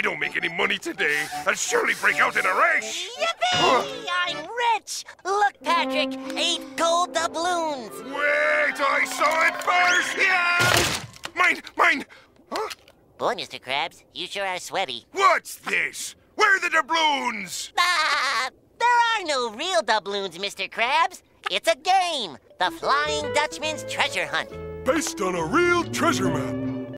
I don't make any money today. I'll surely break out in a rash. Yippee! I'm rich! Look, Patrick, eight gold doubloons. Wait, I saw it first. Yeah! Mine, mine. Huh? Boy, Mr. Krabs, you sure are sweaty. What's this? Where are the doubloons? Ah, there are no real doubloons, Mr. Krabs. It's a game, the Flying Dutchman's Treasure Hunt. Based on a real treasure map.